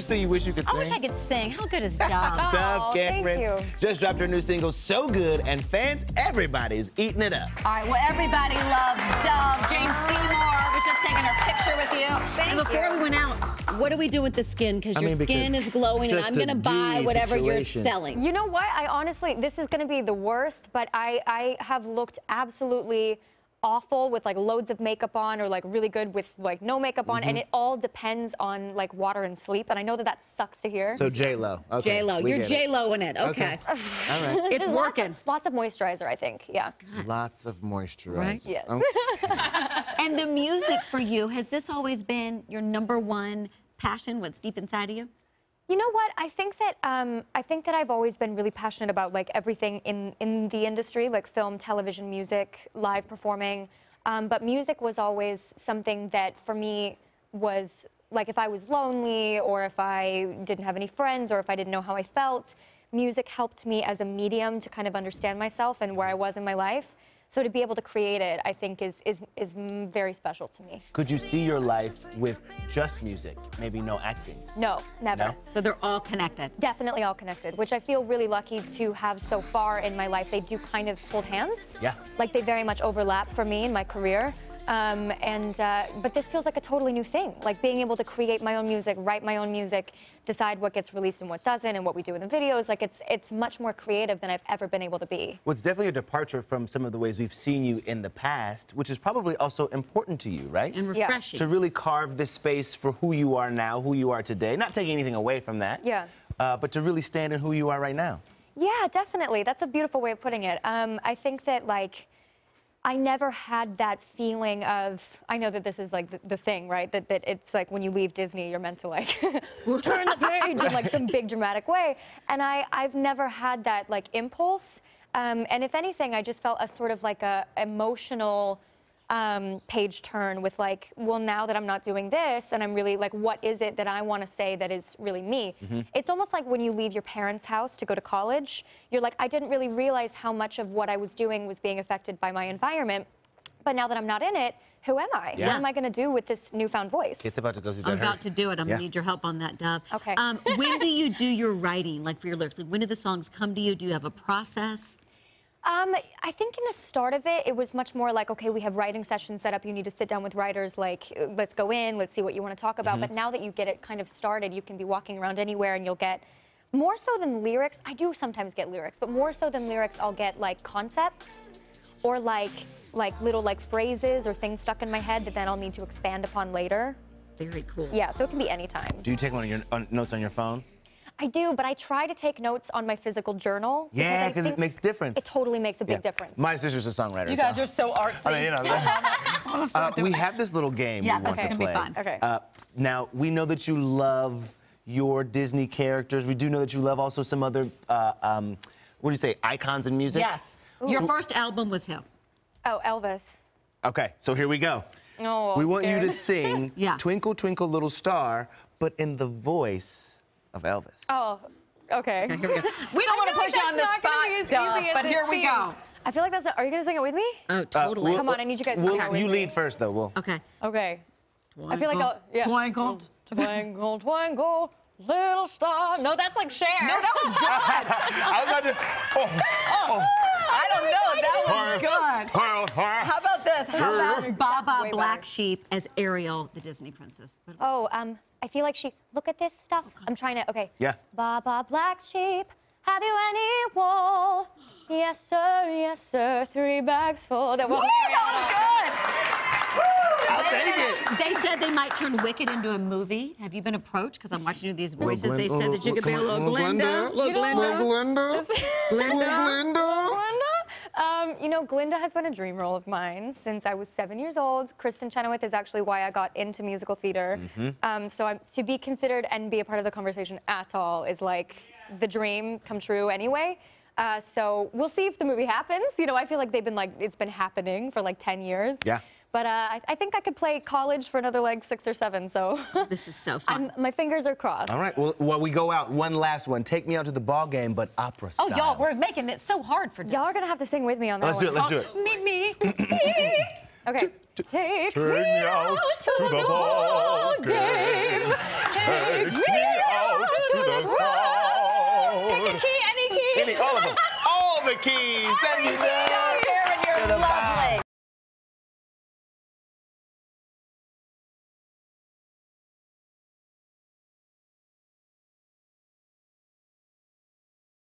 so you wish you could I wish I could sing. How good is Dove? Dove Oh, thank Cameron you. just dropped her new single, So Good, and fans, everybody's eating it up. All right, well, everybody loves Dove. James Seymour was just taking her picture with you. Thank and before you. we went out, what do we do with the skin? Because your mean, because skin is glowing, and I'm going to buy whatever situation. you're selling. You know what? I honestly, this is going to be the worst, but I, I have looked absolutely awful with like loads of makeup on or like really good with like no makeup on Mm-hmm. and it all depends on like water and sleep and I know that that sucks to hear. So J Lo. Okay, J Lo, you're J it. Lo in it. Okay, All right. it's Just working. Lots of, lots of moisturizer, I think. Yeah. Lots of moisturizer. Right? Yeah. Okay. And the music for you has this always been your number one passion? What's deep inside of you? You know what? I think that um, I think that I've always been really passionate about like everything in in the industry, like film, television, music, live performing. Um, but music was always something that for me was like if I was lonely or if I didn't have any friends or if I didn't know how I felt, music helped me as a medium to kind of understand myself and where I was in my life. So to be able to create it, I think is is is very special to me. Could you see your life with just music? Maybe no acting? No, never. No? So they're all connected. definitely all connected, which I feel really lucky to have so far in my life. They do kind of hold hands. Yeah. Like they very much overlap for me in my career. Um, and uh, but this feels like a totally new thing. Like being able to create my own music, write my own music, decide what gets released and what doesn't, and what we do in the videos. Like it's it's much more creative than I've ever been able to be. Well, it's definitely a departure from some of the ways we've seen you in the past, which is probably also important to you, right? And Yeah. refreshing. to really carve this space for who you are now, who you are today. Not taking anything away from that. Yeah. Uh, but to really stand in who you are right now. Yeah, definitely. That's a beautiful way of putting it. Um, I think that like I never had that feeling of I know that this is like the, the thing, right? That that it's like when you leave Disney, you're meant to like turn the page in like some big dramatic way. And I I've never had that like impulse. Um, and if anything, I just felt a sort of like a emotional um, page turn with like, well, now that I'm not doing this, and I'm really like, what is it that I want to say that is really me? It's almost like when you leave your parents' house to go to college, you're like, I didn't really realize how much of what I was doing was being affected by my environment. But now that I'm not in it, who am I? Yeah. What am I going to do with this newfound voice? It's about to go through that I'm about hurt. to do it. I'm Yeah. gonna need your help on that, Dove. Okay. Um, when do you do your writing, like for your lyrics? Like when do the songs come to you? Do you have a process? Um, I think in the start of it, it was much more like, okay, we have writing sessions set up. You need to sit down with writers, like, uh, let's go in, let's see what you want to talk about. But now that you get it kind of started, you can be walking around anywhere and you'll get more so than lyrics. I do sometimes get lyrics, but more so than lyrics, I'll get like concepts or like like little like phrases or things stuck in my head that then I'll need to expand upon later. Very cool. Yeah, so it can be anytime. Do you take one of your on, notes on your phone? I do, but I try to take notes on my physical journal. Yeah, I 'cause it think makes difference. It totally makes a big Yeah. difference. My sister's a songwriter. You guys so- are so artsy. I mean, you know. uh, we have this little game Yeah, we want this to is gonna be play. fun. Okay. Uh, now we know that you love your Disney characters. We do know that you love also some other, uh, um, what do you say, icons in music. Yes. Your first album was who? oh, Elvis. Okay, so here we go. Oh, we I'm want you to sing Yeah. "Twinkle Twinkle Little Star," but in the voice of Elvis. Oh, okay. Here we. We don't want to I push like you on the that's not gonna spot, as Duff, easy as but here we go. I feel like that's. Not, are you gonna sing it with me? Oh, Uh, totally. we'll- Come on, I need you guys to we'll- sing it with You me. lead first, though. We'll. okay. Okay. I feel like I'll. Yeah. Twinkle. Twinkle, twinkle, little star. No, that's like Cher. No, that was good. I was about to. Oh, I don't know. That was good. oh. How about this? How about way Black better. Sheep as Ariel, the Disney princess. What- Oh, um, I feel like she. Look at this stuff. I'm trying to. Okay. Yeah. Baba black sheep, have you any wool? Yes, sir. Yes, sir. Three bags full. That wasn't that I'll They take it. said, they said they might turn Wicked into a movie. Have you been approached? Because I'm watching you these voices. They said that you could be a little Glinda. Little Glinda. Glinda. Glinda. Glinda. Glinda? Um, you know, Glinda has been a dream role of mine since I was seven years old. Kristin Chenoweth is actually why I got into musical theater. Um, so I'm, to be considered and be a part of the conversation at all is like the dream come true anyway. Uh, so we'll see if the movie happens. You know, I feel like they've been like, it's been happening for like 10 years. Yeah. But uh, I, I, think I could play college for another like six or seven, so. this is so fun. I'm, my fingers are crossed. All right, well, while we go out, one last one. Take me out to the ball game, but opera style. Oh, y'all, we're making it so hard for Y'all are gonna have to sing with me on that let's one. Let's do it, let's do it. Meet me. okay. Take, Take, me out to, the, the ball game. game. Take, Take me out to the ball Pick a key, any key. Any, all of them. all the keys. Thank you. You're lovely.